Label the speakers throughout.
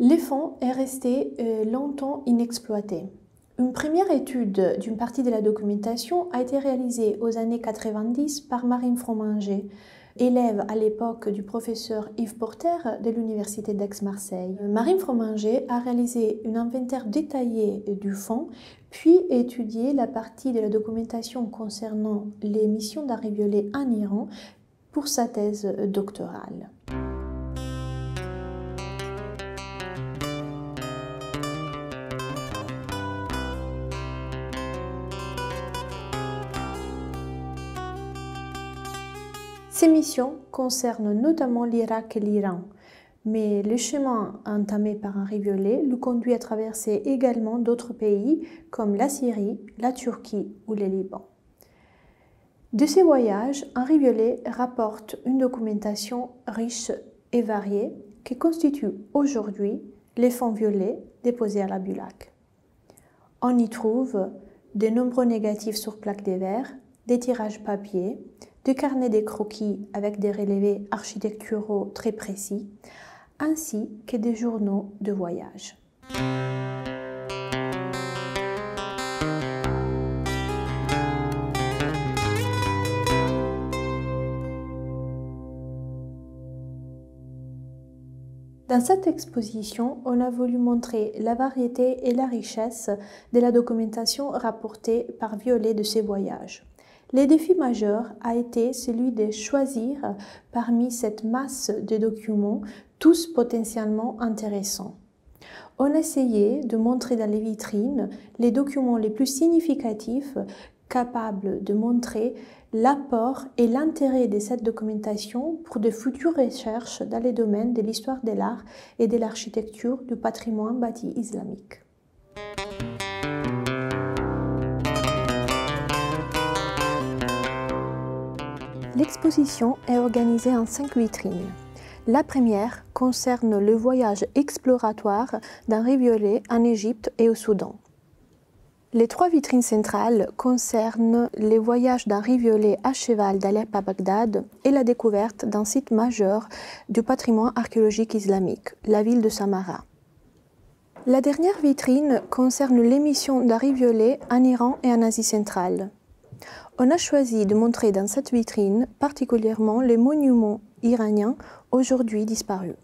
Speaker 1: Les fonds est resté euh, longtemps inexploité. Une première étude d'une partie de la documentation a été réalisée aux années 90 par Marine Fromanger, élève à l'époque du professeur Yves Porter de l'Université d'Aix-Marseille. Marine Fromanger a réalisé un inventaire détaillé du fonds, puis étudié la partie de la documentation concernant les missions d'Harry Violet en Iran pour sa thèse doctorale. Ces missions concernent notamment l'Irak et l'Iran, mais le chemin entamé par Henri Violet le conduit à traverser également d'autres pays comme la Syrie, la Turquie ou le Liban. De ces voyages, Henri Violet rapporte une documentation riche et variée qui constitue aujourd'hui les fonds violets déposés à la Bulac. On y trouve de nombreux négatifs sur plaques de verre, des tirages papier, des carnets des croquis avec des relevés architecturaux très précis, ainsi que des journaux de voyage. Dans cette exposition, on a voulu montrer la variété et la richesse de la documentation rapportée par Violet de ses voyages. Le défi majeur a été celui de choisir parmi cette masse de documents, tous potentiellement intéressants. On a essayé de montrer dans les vitrines les documents les plus significatifs capables de montrer l'apport et l'intérêt de cette documentation pour de futures recherches dans les domaines de l'histoire de l'art et de l'architecture du patrimoine bâti islamique. L'exposition est organisée en cinq vitrines. La première concerne le voyage exploratoire d'Henri Violet en Égypte et au Soudan. Les trois vitrines centrales concernent les voyages d'Henri Violet à cheval d'Alep à Bagdad et la découverte d'un site majeur du patrimoine archéologique islamique, la ville de Samara. La dernière vitrine concerne l'émission d'Henri Violet en Iran et en Asie centrale. On a choisi de montrer dans cette vitrine particulièrement les monuments iraniens aujourd'hui disparus.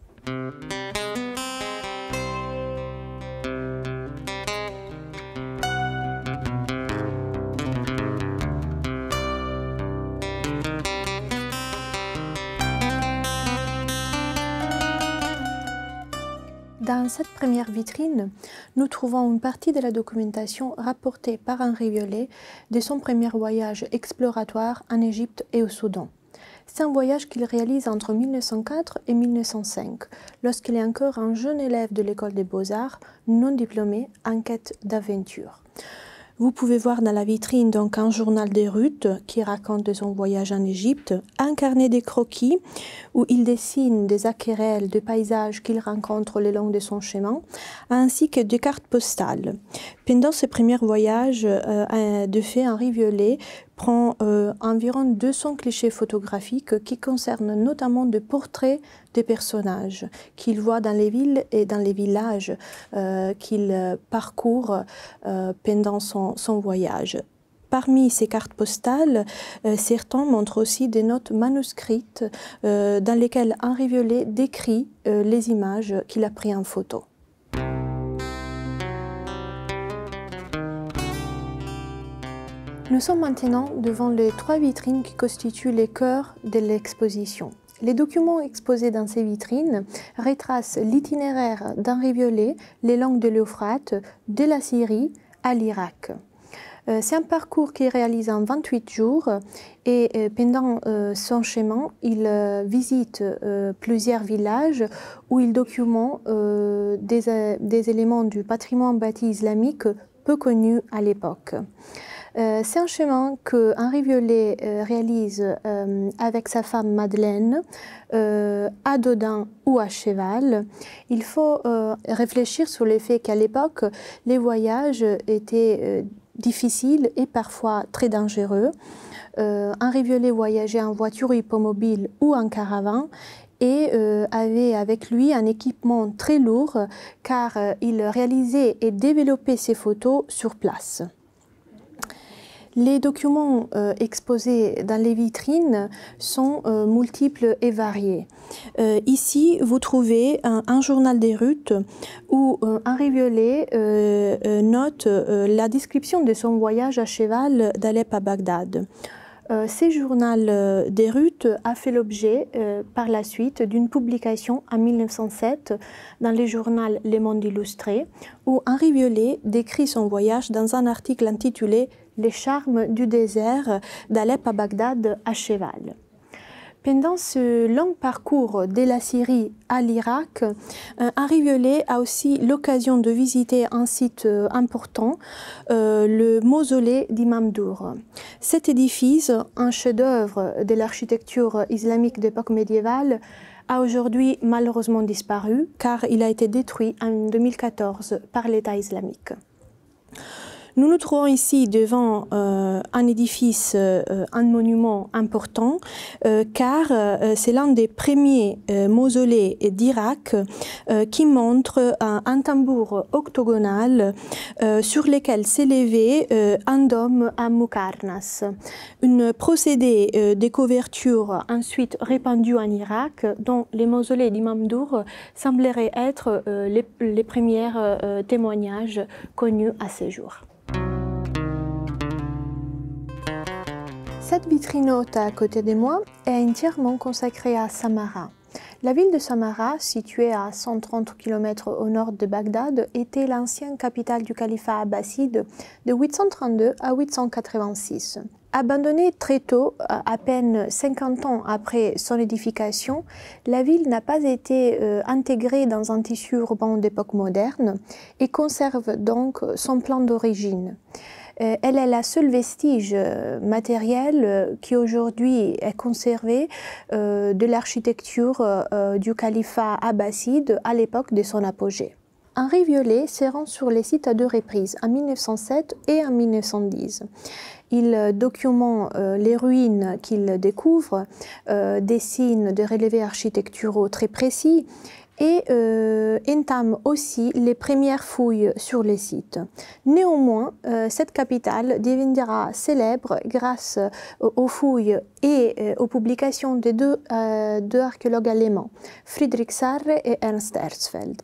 Speaker 1: Dans cette première vitrine, nous trouvons une partie de la documentation rapportée par Henri Violet de son premier voyage exploratoire en Égypte et au Soudan. C'est un voyage qu'il réalise entre 1904 et 1905, lorsqu'il est encore un jeune élève de l'école des beaux-arts, non diplômé, en quête d'aventure. Vous pouvez voir dans la vitrine donc un journal de Ruth qui raconte de son voyage en Égypte, un carnet des croquis où il dessine des aquarelles de paysages qu'il rencontre le long de son chemin, ainsi que des cartes postales. Pendant ce premier voyage, euh, de fait, Henri Violet prend euh, environ 200 clichés photographiques qui concernent notamment des portraits des personnages qu'il voit dans les villes et dans les villages euh, qu'il parcourt euh, pendant son, son, voyage. Parmi ces cartes postales, certains montrent aussi des notes manuscrites dans lesquelles Henri Violet décrit les images qu'il a prises en photo. Nous sommes maintenant devant les trois vitrines qui constituent les cœurs de l'exposition. Les documents exposés dans ces vitrines retracent l'itinéraire d'Henri Violet, les langues de l'Euphrate, de la Syrie à l'Irak. Euh, c'est un parcours qui est réalisé en 28 jours et euh, pendant euh, son chemin, il visite plusieurs villages où il documente des, éléments du patrimoine bâti islamique peu connus à l'époque. Euh, c'est un chemin que Henri Violet euh, réalise euh, avec sa femme Madeleine à Dodin ou à cheval. Il faut réfléchir sur le fait qu'à l'époque, les voyages étaient difficiles et parfois très dangereux. Henri Violet voyageait en voiture hippomobile ou en caravane et avait avec lui un équipement très lourd car il réalisait et développait ses photos sur place. Les documents euh, exposés dans les vitrines sont euh, multiples et variés. Euh, ici, vous trouvez un, journal des routes où Henri Violet note la description de son voyage à cheval d'Alep à Bagdad. Ce journal des routes a fait l'objet par la suite d'une publication en 1907 dans le journal Le Monde illustré où Henri Violet décrit son voyage dans un article intitulé les charmes du désert d'Alep à Bagdad à cheval. Pendant ce long parcours de la Syrie à l'Irak, euh, Henri Violet a aussi l'occasion de visiter un site euh, important, euh, le mausolée d'Imam Dour. Cet édifice, un chef-d'œuvre de l'architecture islamique d'époque médiévale, a aujourd'hui malheureusement disparu car il a été détruit en 2014 par l'État islamique. Nous nous trouvons ici devant euh, un édifice, euh, un monument important, euh, car c'est l'un des premiers mausolées d'Irak qui montre un, tambour octogonal sur lequel s'élevait un dôme à Mukarnas. Une procédé de couverture ensuite répandue en Irak, dont les mausolées d'Imam Dour sembleraient être les premiers témoignages connus à ce jour. Cette vitrine haute à côté de moi est entièrement consacrée à Samara. La ville de Samara, située à 130 km au nord de Bagdad, était l'ancienne capitale du califat abbasside de 832 à 886. Abandonnée très tôt, à peine 50 ans après son édification, la ville n'a pas été euh, intégrée dans un tissu urbain d'époque moderne et conserve donc son plan d'origine. Euh, elle est la seule vestige euh, matériel euh, qui aujourd'hui est conservé de l'architecture du califat abbasside à l'époque de son apogée. Henri Violet se rend sur les sites à deux reprises, en 1907 et en 1910. Il documente les ruines qu'il découvre, dessine des relevés architecturaux très précis et euh, entame aussi les premières fouilles sur les sites. Néanmoins, euh, cette capitale deviendra célèbre grâce euh, aux fouilles et aux publications de deux, deux archéologues allemands, Friedrich Sarre et Ernst Herzfeld.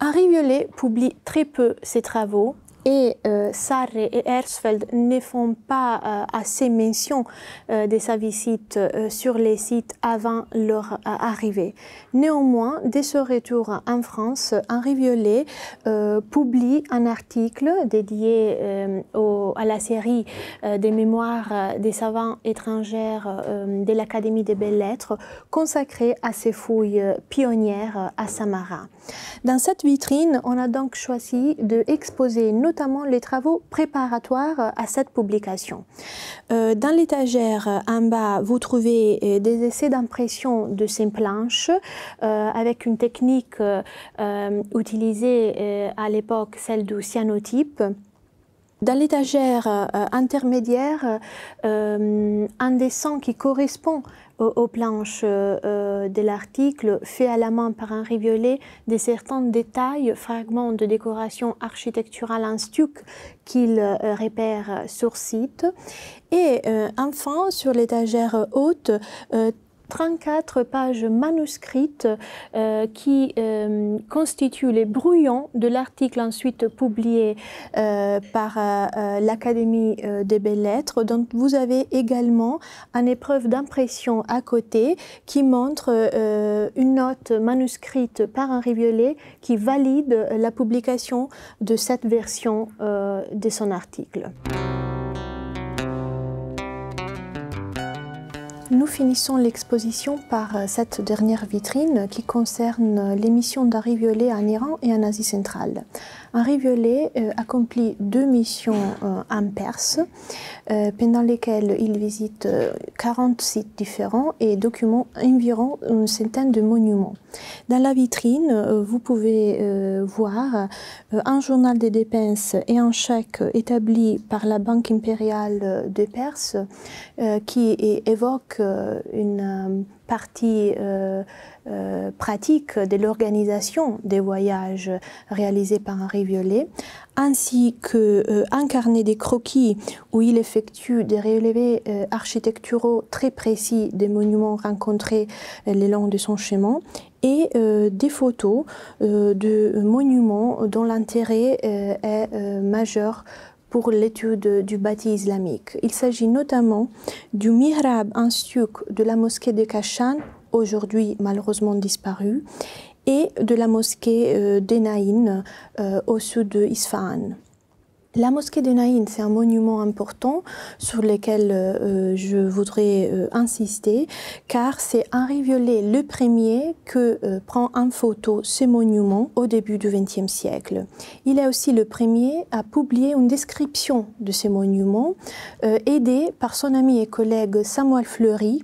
Speaker 1: Henri Violet publie très peu ses travaux et euh, Sarre et Hersfeld ne font pas euh, assez mention euh, de sa visite sur les sites avant leur arrivée. Néanmoins, dès ce retour en France, Henri Violet publie un article dédié à la série des mémoires des savants étrangères de l'Académie des belles-lettres consacré à ses fouilles pionnières à Samara. Dans cette vitrine, on a donc choisi d'exposer notamment les travaux préparatoires à cette publication. Euh, dans l'étagère en bas, vous trouvez euh, des essais d'impression de ces planches euh, avec une technique utilisée à l'époque, celle du cyanotype. Dans l'étagère intermédiaire, un dessin qui correspond aux, planches euh, de l'article fait à la main par un Violet des certains détails, fragments de décoration architecturale en stuc qu'il euh, repère sur site. Et euh, enfin, sur l'étagère haute, 34 pages manuscrites euh, qui euh, constituent les brouillons de l'article ensuite publié euh, par l'Académie des belles-lettres, dont vous avez également une épreuve d'impression à côté qui montre une note manuscrite par Henri Violet qui valide la publication de cette version de son article. Nous finissons l'exposition par euh, cette dernière vitrine qui concerne l'émission d'Henri Violet en Iran et en Asie centrale. Henri Violet euh, accomplit deux missions euh, en Perse, euh, pendant lesquelles il visite 40 sites différents et documente environ une centaine de monuments. Dans la vitrine, vous pouvez voir un journal des dépenses et un chèque établi par la Banque impériale de Perse qui évoque une partie euh, euh, pratique de l'organisation des voyages réalisés par Henri Violet, ainsi que euh, des croquis où il effectue des relevés architecturaux très précis des monuments rencontrés le long de son chemin et des photos de monuments dont l'intérêt est majeur pour l'étude du bâti islamique. Il s'agit notamment du mihrab en de la mosquée de Kashan, aujourd'hui malheureusement disparue, et de la mosquée euh, d'Enaïn euh, au sud de Isfahan. La mosquée de Naïn, c'est un monument important sur lequel euh, je voudrais euh, insister, car c'est Henri Violet le premier que euh, prend en photo ce monument au début du XXe siècle. Il est aussi le premier à publier une description de ce monument, aidé par son ami et collègue Samuel Fleury,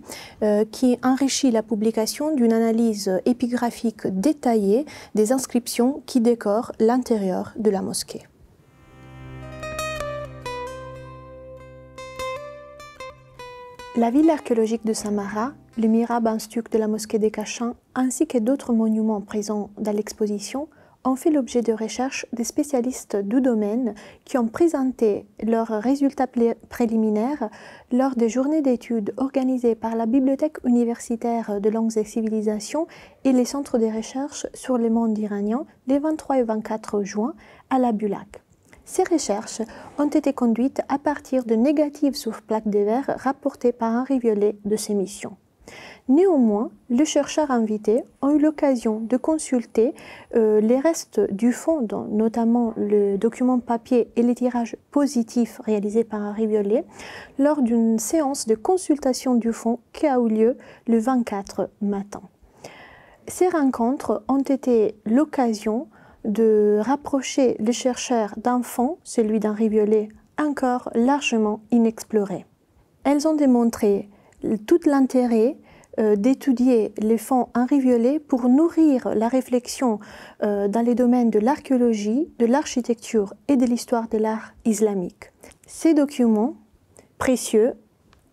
Speaker 1: qui enrichit la publication d'une analyse épigraphique détaillée des inscriptions qui décorent l'intérieur de la mosquée. La ville archéologique de Samara, le Mirab stuc de la mosquée des Cachans, ainsi que d'autres monuments présents dans l'exposition ont fait l'objet de recherches des spécialistes du domaine qui ont présenté leurs résultats préliminaires lors des journées d'études organisées par la Bibliothèque universitaire de langues et civilisations et les centres de recherche sur le monde iranien les 23 et 24 juin à la Bulac. Ces recherches ont été conduites à partir de négatives sur plaques de verre rapportées par Henri Violet de ses missions. Néanmoins, les chercheurs invités ont eu l'occasion de consulter euh, les restes du fond, notamment le document papier et les tirages positifs réalisés par Henri Violet, lors d'une séance de consultation du fond qui a eu lieu le 24 matin. Ces rencontres ont été l'occasion de rapprocher les chercheurs d'un fond, celui d'Henri Violet, encore largement inexploré. Elles ont démontré tout l'intérêt euh, d'étudier les fonds Henri Violet pour nourrir la réflexion euh, dans les domaines de l'archéologie, de l'architecture et de l'histoire de l'art islamique. Ces documents, précieux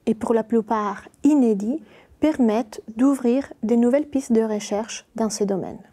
Speaker 1: et pour la plupart inédits, permettent d'ouvrir de nouvelles pistes de recherche dans ces domaines.